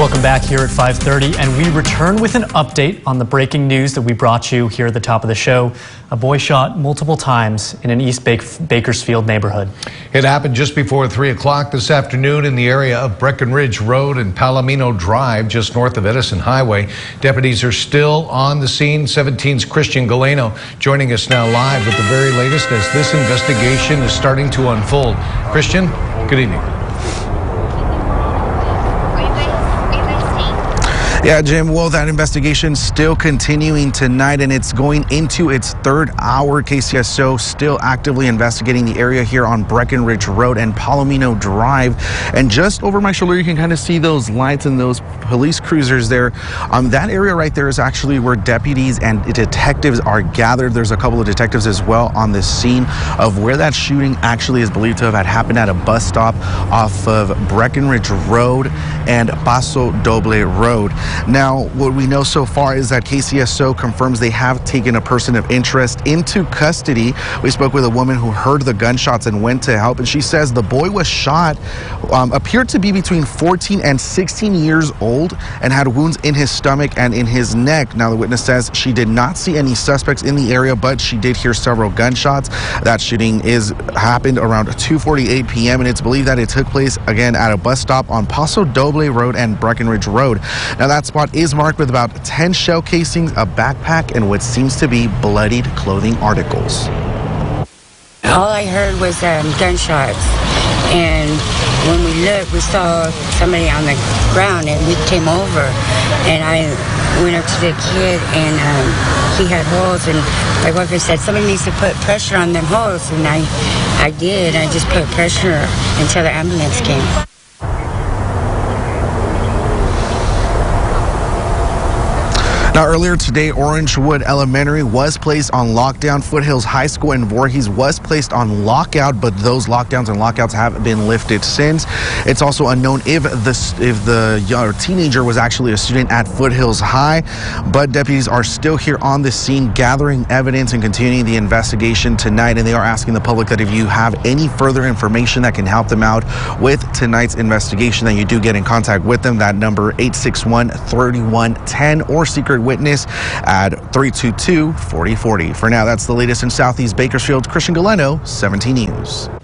Welcome back here at 5:30 and we return with an update on the breaking news that we brought you here at the top of the show. A boy shot multiple times in an East Bakersfield neighborhood. It happened just before 3 o'clock this afternoon in the area of Breckenridge Road and Palomino Drive, just north of Edison Highway. Deputies are still on the scene. 17's Christian Galeno joining us now live with the very latest as this investigation is starting to unfold. Christian, good evening. Yeah, Jim, well, that investigation still continuing tonight, and it's going into its third hour. KCSO still actively investigating the area here on Breckenridge Road and Palomino Drive. And just over my shoulder, you can kind of see those lights and those police cruisers there. Um, that area right there is actually where deputies and detectives are gathered. There's a couple of detectives as well on the scene of where that shooting actually is believed to have happened at a bus stop off of Breckenridge Road and Paso Doble Road. Now, what we know so far is that KCSO confirms they have taken a person of interest into custody. We spoke with a woman who heard the gunshots and went to help, and she says the boy was shot, um, appeared to be between 14 and 16 years old, and had wounds in his stomach and in his neck. Now, the witness says she did not see any suspects in the area, but she did hear several gunshots. That shooting is happened around 2:48 p.m., and it's believed that it took place again at a bus stop on Paso Doble Road and Breckenridge Road. Now, that spot is marked with about 10 shell casings, a backpack, and what seems to be bloodied clothing articles. All I heard was um, gunshots. And when we looked, we saw somebody on the ground and we came over. And I went up to the kid and um, he had holes. And my boyfriend said, somebody needs to put pressure on them holes. And I, I did. I just put pressure until the ambulance came. Now, earlier today, Orangewood Elementary was placed on lockdown. Foothills High School in Voorhees was placed on lockout, but those lockdowns and lockouts have been lifted since. It's also unknown if the if the teenager was actually a student at Foothills High, but deputies are still here on the scene gathering evidence and continuing the investigation tonight. And they are asking the public that if you have any further information that can help them out with tonight's investigation, that you do get in contact with them. That number 861 3110 or secret witness at 322 4040. For now, that's the latest in Southeast Bakersfield. Christian Galeno, 17 News.